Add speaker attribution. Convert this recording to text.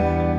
Speaker 1: you